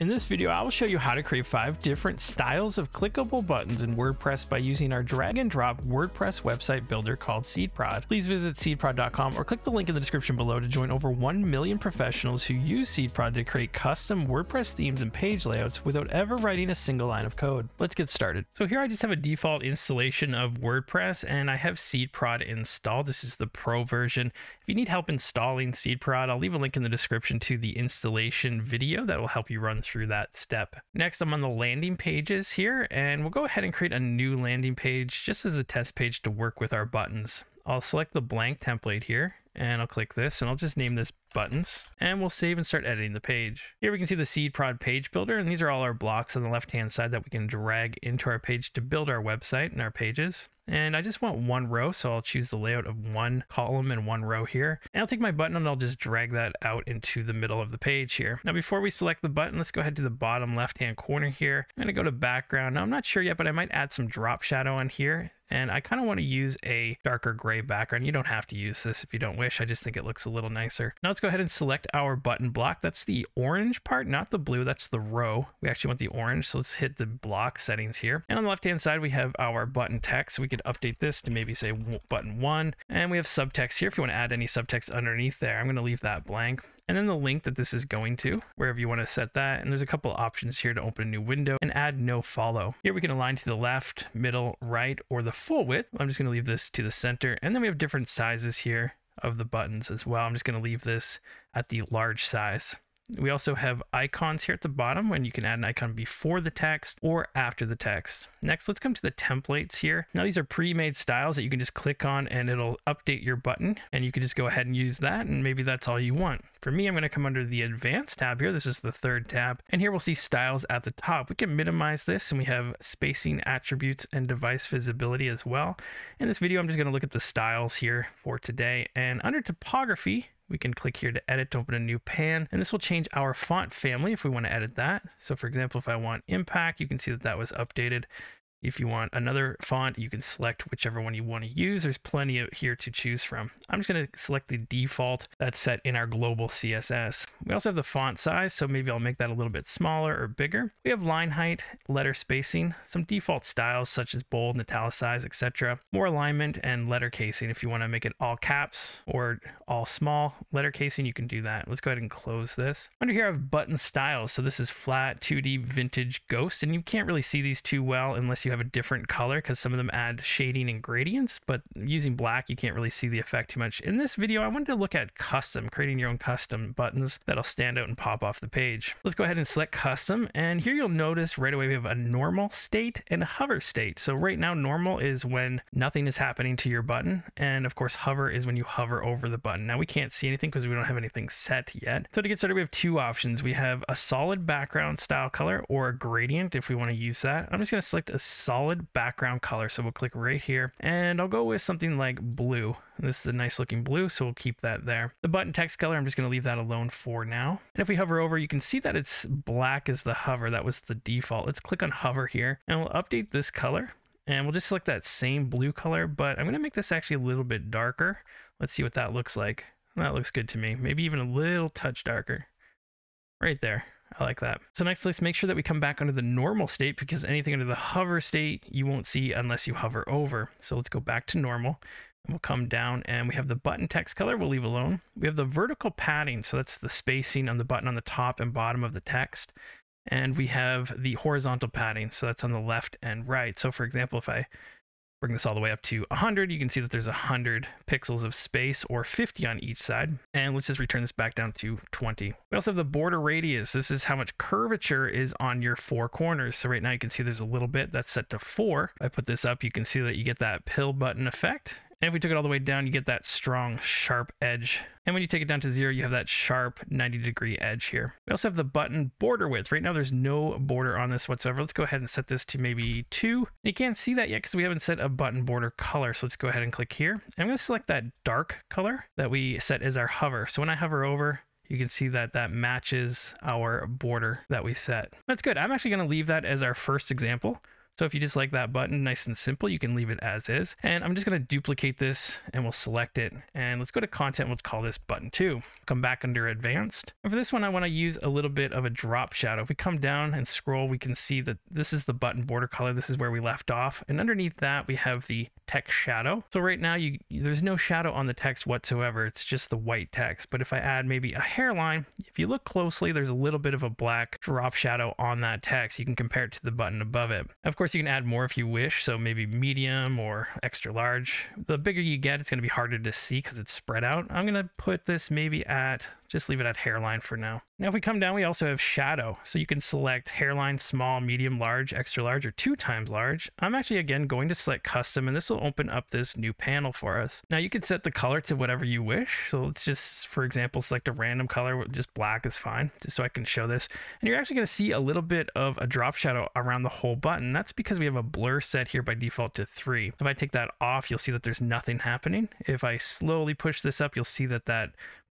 In this video, I will show you how to create five different styles of clickable buttons in WordPress by using our drag and drop WordPress website builder called SeedProd. Please visit seedprod.com or click the link in the description below to join over 1 million professionals who use SeedProd to create custom WordPress themes and page layouts without ever writing a single line of code. Let's get started. So here I just have a default installation of WordPress and I have SeedProd installed. This is the pro version. If you need help installing SeedProd, I'll leave a link in the description to the installation video that will help you run through through that step. Next, I'm on the landing pages here, and we'll go ahead and create a new landing page just as a test page to work with our buttons. I'll select the blank template here and I'll click this and I'll just name this buttons and we'll save and start editing the page. Here we can see the SeedProd page builder and these are all our blocks on the left hand side that we can drag into our page to build our website and our pages. And I just want one row, so I'll choose the layout of one column and one row here. And I'll take my button and I'll just drag that out into the middle of the page here. Now, before we select the button, let's go ahead to the bottom left-hand corner here. I'm gonna go to background. Now, I'm not sure yet, but I might add some drop shadow on here and I kind of want to use a darker gray background. You don't have to use this if you don't wish. I just think it looks a little nicer. Now let's go ahead and select our button block. That's the orange part, not the blue. That's the row. We actually want the orange. So let's hit the block settings here. And on the left-hand side, we have our button text. We could update this to maybe say button one. And we have subtext here if you want to add any subtext underneath there. I'm going to leave that blank and then the link that this is going to, wherever you want to set that. And there's a couple options here to open a new window and add no follow. Here we can align to the left, middle, right, or the full width. I'm just going to leave this to the center. And then we have different sizes here of the buttons as well. I'm just going to leave this at the large size. We also have icons here at the bottom when you can add an icon before the text or after the text. Next, let's come to the templates here. Now these are pre-made styles that you can just click on and it'll update your button and you can just go ahead and use that and maybe that's all you want. For me, I'm going to come under the advanced tab here. This is the third tab and here we'll see styles at the top. We can minimize this and we have spacing attributes and device visibility as well. In this video, I'm just going to look at the styles here for today and under typography, we can click here to edit to open a new pan and this will change our font family if we want to edit that. So for example, if I want impact, you can see that that was updated. If you want another font, you can select whichever one you want to use. There's plenty here to choose from. I'm just going to select the default that's set in our global CSS. We also have the font size, so maybe I'll make that a little bit smaller or bigger. We have line height, letter spacing, some default styles such as bold and italicized, etc. More alignment and letter casing. If you want to make it all caps or all small letter casing, you can do that. Let's go ahead and close this. Under here I have button styles. So this is flat, 2D, vintage, ghost, and you can't really see these too well unless you have a different color because some of them add shading and gradients, but using black, you can't really see the effect too much. In this video, I wanted to look at custom, creating your own custom buttons that'll stand out and pop off the page. Let's go ahead and select custom. And here you'll notice right away we have a normal state and a hover state. So right now, normal is when nothing is happening to your button. And of course, hover is when you hover over the button. Now we can't see anything because we don't have anything set yet. So to get started, we have two options. We have a solid background style color or a gradient if we want to use that. I'm just going to select a solid background color. So we'll click right here and I'll go with something like blue. This is a nice looking blue, so we'll keep that there. The button text color, I'm just going to leave that alone for now. And if we hover over, you can see that it's black as the hover. That was the default. Let's click on hover here and we'll update this color. And we'll just select that same blue color, but I'm going to make this actually a little bit darker. Let's see what that looks like. That looks good to me. Maybe even a little touch darker. Right there. I like that. So next, let's make sure that we come back under the normal state because anything under the hover state, you won't see unless you hover over. So let's go back to normal. And we'll come down and we have the button text color we'll leave alone. We have the vertical padding. So that's the spacing on the button on the top and bottom of the text. And we have the horizontal padding. So that's on the left and right. So for example, if I Bring this all the way up to 100. You can see that there's 100 pixels of space or 50 on each side. And let's just return this back down to 20. We also have the border radius. This is how much curvature is on your four corners. So right now you can see there's a little bit that's set to four. I put this up, you can see that you get that pill button effect. And if we took it all the way down, you get that strong, sharp edge. And when you take it down to zero, you have that sharp 90 degree edge here. We also have the button border width. Right now, there's no border on this whatsoever. Let's go ahead and set this to maybe two. You can't see that yet because we haven't set a button border color. So let's go ahead and click here. I'm going to select that dark color that we set as our hover. So when I hover over, you can see that that matches our border that we set. That's good. I'm actually going to leave that as our first example. So if you just like that button, nice and simple, you can leave it as is. And I'm just going to duplicate this and we'll select it. And let's go to content. We'll call this button two. Come back under advanced. And for this one, I want to use a little bit of a drop shadow. If we come down and scroll, we can see that this is the button border color. This is where we left off. And underneath that, we have the text shadow. So right now, you there's no shadow on the text whatsoever. It's just the white text. But if I add maybe a hairline, if you look closely, there's a little bit of a black drop shadow on that text. You can compare it to the button above it. Of course, you can add more if you wish. So maybe medium or extra large. The bigger you get, it's going to be harder to see because it's spread out. I'm going to put this maybe at just leave it at hairline for now. Now, if we come down, we also have shadow. So you can select hairline, small, medium, large, extra large, or two times large. I'm actually, again, going to select custom, and this will open up this new panel for us. Now, you can set the color to whatever you wish. So let's just, for example, select a random color. Just black is fine, just so I can show this. And you're actually going to see a little bit of a drop shadow around the whole button. That's because we have a blur set here by default to three. If I take that off, you'll see that there's nothing happening. If I slowly push this up, you'll see that that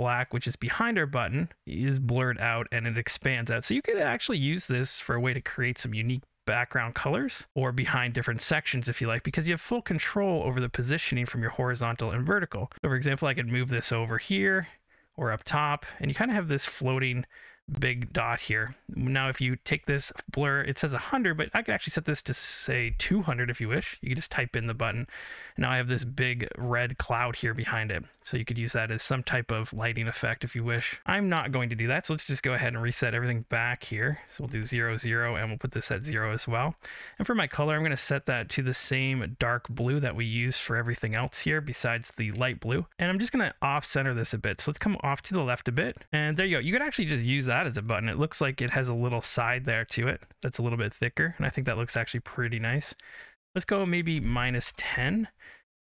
black, which is behind our button, is blurred out and it expands out. So you could actually use this for a way to create some unique background colors or behind different sections if you like because you have full control over the positioning from your horizontal and vertical. So for example, I could move this over here or up top and you kind of have this floating big dot here. Now, if you take this blur, it says 100, but I could actually set this to say 200 if you wish. You can just type in the button. Now I have this big red cloud here behind it. So you could use that as some type of lighting effect if you wish. I'm not going to do that. So let's just go ahead and reset everything back here. So we'll do zero, zero, and we'll put this at zero as well. And for my color, I'm going to set that to the same dark blue that we use for everything else here besides the light blue. And I'm just going to off center this a bit. So let's come off to the left a bit. And there you go. You could actually just use that that as a button. It looks like it has a little side there to it that's a little bit thicker, and I think that looks actually pretty nice. Let's go maybe minus 10.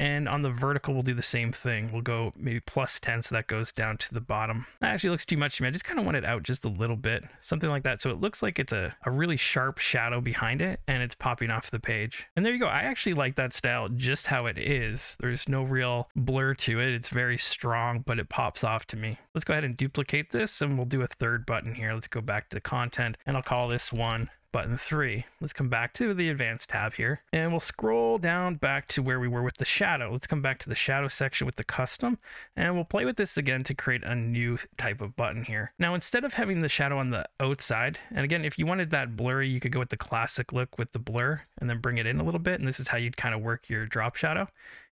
And on the vertical, we'll do the same thing. We'll go maybe plus 10, so that goes down to the bottom. That actually looks too much to me. I just kind of want it out just a little bit, something like that. So it looks like it's a, a really sharp shadow behind it, and it's popping off the page. And there you go. I actually like that style just how it is. There's no real blur to it. It's very strong, but it pops off to me. Let's go ahead and duplicate this, and we'll do a third button here. Let's go back to content, and I'll call this one button 3. Let's come back to the advanced tab here and we'll scroll down back to where we were with the shadow. Let's come back to the shadow section with the custom and we'll play with this again to create a new type of button here. Now instead of having the shadow on the outside, and again if you wanted that blurry you could go with the classic look with the blur and then bring it in a little bit and this is how you'd kind of work your drop shadow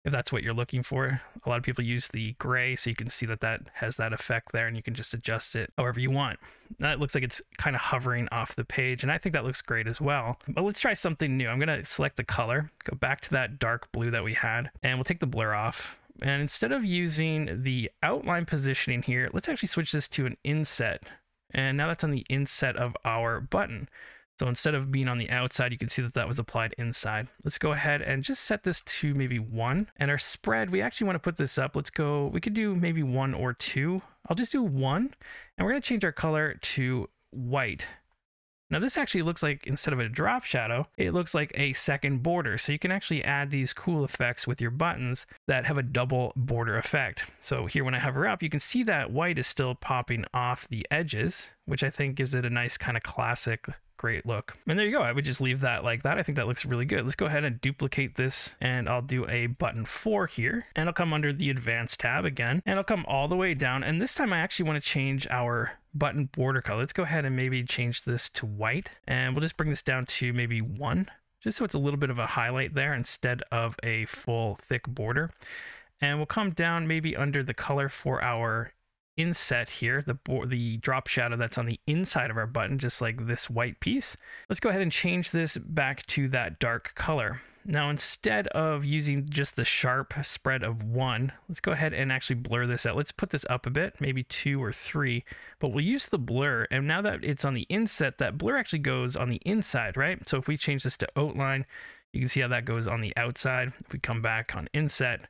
if that's what you're looking for. A lot of people use the gray so you can see that that has that effect there and you can just adjust it however you want. That looks like it's kind of hovering off the page and I think that looks great as well. But let's try something new. I'm going to select the color, go back to that dark blue that we had and we'll take the blur off. And instead of using the outline positioning here, let's actually switch this to an inset. And now that's on the inset of our button. So instead of being on the outside, you can see that that was applied inside. Let's go ahead and just set this to maybe one. And our spread, we actually want to put this up. Let's go, we could do maybe one or two. I'll just do one. And we're going to change our color to white. Now this actually looks like, instead of a drop shadow, it looks like a second border. So you can actually add these cool effects with your buttons that have a double border effect. So here when I hover up, you can see that white is still popping off the edges, which I think gives it a nice kind of classic great look. And there you go. I would just leave that like that. I think that looks really good. Let's go ahead and duplicate this and I'll do a button four here and I'll come under the advanced tab again and I'll come all the way down. And this time I actually want to change our button border color. Let's go ahead and maybe change this to white and we'll just bring this down to maybe one just so it's a little bit of a highlight there instead of a full thick border. And we'll come down maybe under the color for our inset here, the, the drop shadow that's on the inside of our button, just like this white piece. Let's go ahead and change this back to that dark color. Now, instead of using just the sharp spread of one, let's go ahead and actually blur this out. Let's put this up a bit, maybe two or three, but we'll use the blur. And now that it's on the inset, that blur actually goes on the inside, right? So if we change this to outline, you can see how that goes on the outside. If we come back on inset,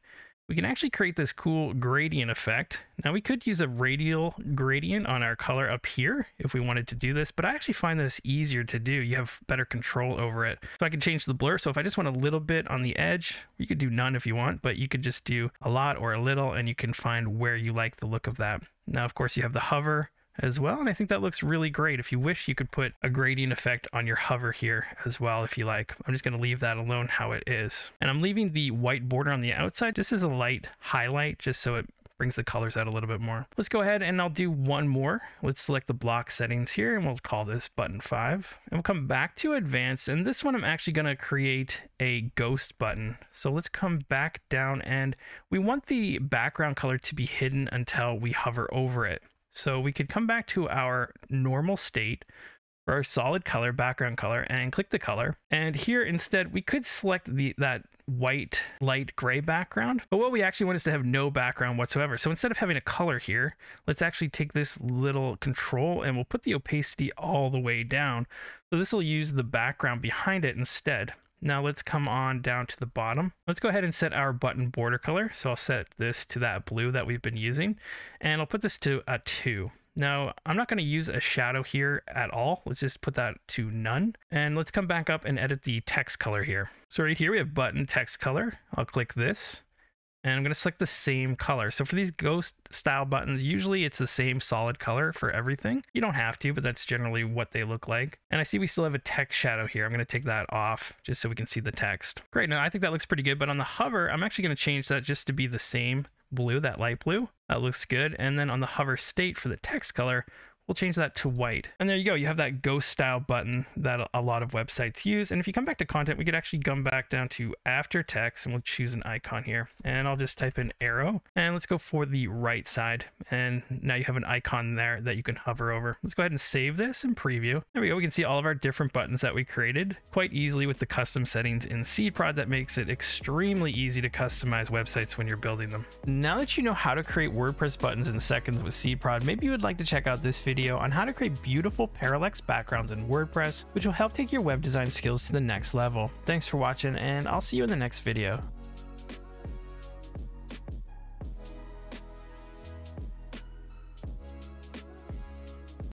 we can actually create this cool gradient effect. Now we could use a radial gradient on our color up here if we wanted to do this, but I actually find this easier to do. You have better control over it. So I can change the blur. So if I just want a little bit on the edge, you could do none if you want, but you could just do a lot or a little and you can find where you like the look of that. Now, of course, you have the hover as well. And I think that looks really great. If you wish, you could put a gradient effect on your hover here as well, if you like. I'm just going to leave that alone how it is. And I'm leaving the white border on the outside just as a light highlight, just so it brings the colors out a little bit more. Let's go ahead and I'll do one more. Let's select the block settings here and we'll call this button 5. And we'll come back to advanced and this one I'm actually going to create a ghost button. So let's come back down and we want the background color to be hidden until we hover over it. So we could come back to our normal state for our solid color, background color, and click the color. And here instead, we could select the that white light gray background. But what we actually want is to have no background whatsoever. So instead of having a color here, let's actually take this little control and we'll put the opacity all the way down. So this will use the background behind it instead. Now let's come on down to the bottom. Let's go ahead and set our button border color. So I'll set this to that blue that we've been using and I'll put this to a two. Now, I'm not going to use a shadow here at all. Let's just put that to none. And let's come back up and edit the text color here. So right here we have button text color. I'll click this and I'm going to select the same color. So for these ghost style buttons, usually it's the same solid color for everything. You don't have to, but that's generally what they look like. And I see we still have a text shadow here. I'm going to take that off just so we can see the text. Great. Now I think that looks pretty good, but on the hover, I'm actually going to change that just to be the same blue, that light blue. That looks good. And then on the hover state for the text color, we'll change that to white. And there you go. You have that ghost style button that a lot of websites use. And if you come back to content, we could actually come back down to after text and we'll choose an icon here. And I'll just type in arrow and let's go for the right side. And now you have an icon there that you can hover over. Let's go ahead and save this and preview. There we go. We can see all of our different buttons that we created quite easily with the custom settings in SeedProd that makes it extremely easy to customize websites when you're building them. Now that you know how to create WordPress buttons in seconds with SeedProd, maybe you would like to check out this video video on how to create beautiful parallax backgrounds in WordPress, which will help take your web design skills to the next level. Thanks for watching, and I'll see you in the next video.